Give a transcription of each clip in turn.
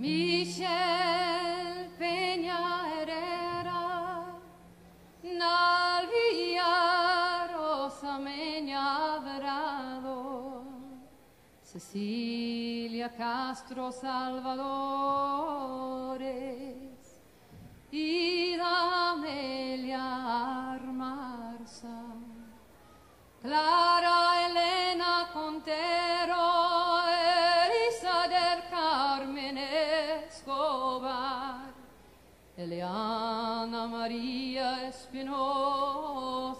Michelle Peña Herrera, Nalvia villar os amenyavrado, Cecilia Castro Salvadores. Escobar, Eliana María Espinosa.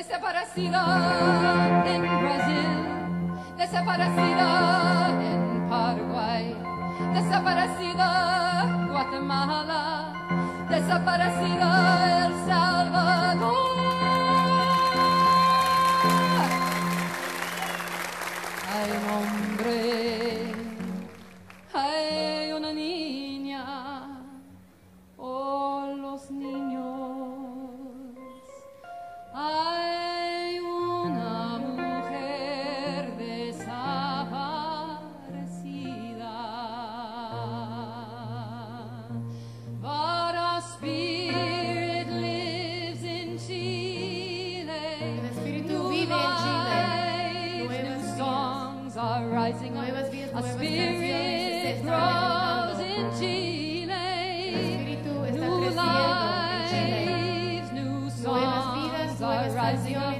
desaparecida en Brasil, desaparecida en Paraguay, desaparecida Guatemala, desaparecida El Salvador. Hay rising up. A spirit grows in Chile. New lives, new songs are rising up.